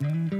Mm-hmm.